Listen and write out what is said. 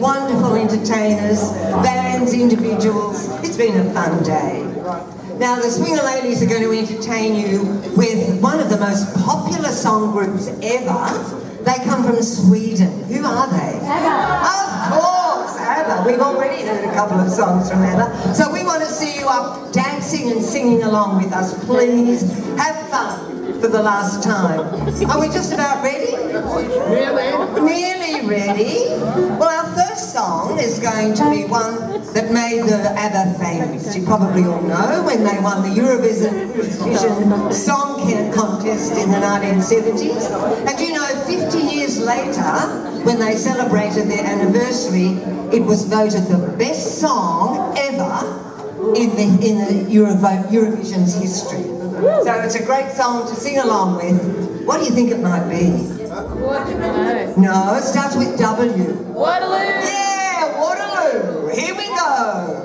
wonderful entertainers, bands, individuals. It's been a fun day. Now, the Swingaleles are going to entertain you with one of the most popular song groups ever. They come from Sweden. Who are they? ABBA. Of course, ABBA. We've already heard a couple of songs from ABBA. So we want to see you up dancing and singing along with us. Please have fun for the last time. Are we just about ready? Really? Nearly ready. Well, our first song is going to be one that made the ABBA famous. You probably all know when they won the Eurovision, Song Contest in the 1970s. And you know, 50 years later, when they celebrated their anniversary, it was voted the best song ever in the in the Eurovo Eurovision's history. So it's a great song to sing along with. What do you think it might be? Waterloo. No, it starts with W. Waterloo. Yeah, Waterloo. Here we go.